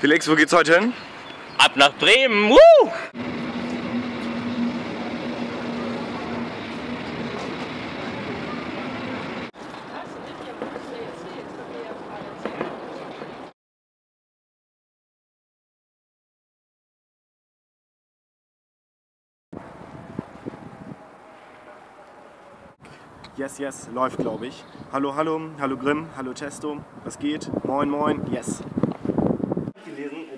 Felix, wo geht's heute hin? Ab nach Bremen. Woo! Yes, yes, läuft glaube ich. Hallo, hallo, hallo Grimm, hallo Testo, was geht? Moin, moin, yes.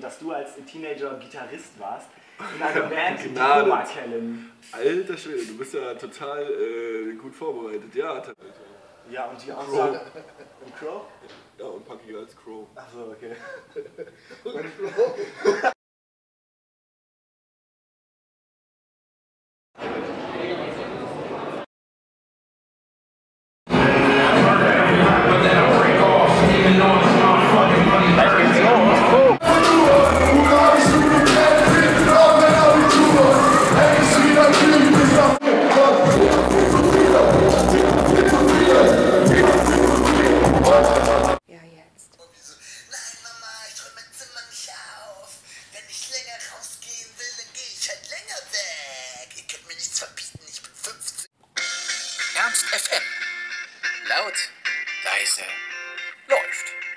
Dass du als Teenager Gitarrist warst in einer Band, die Gnade. Roma Kellen. Alter Schwede, du bist ja total äh, gut vorbereitet. Ja, Alter. Ja, und die Aussage... Und Crow? Ja, und packiger als Crow. Achso, okay. Laut, leise, läuft.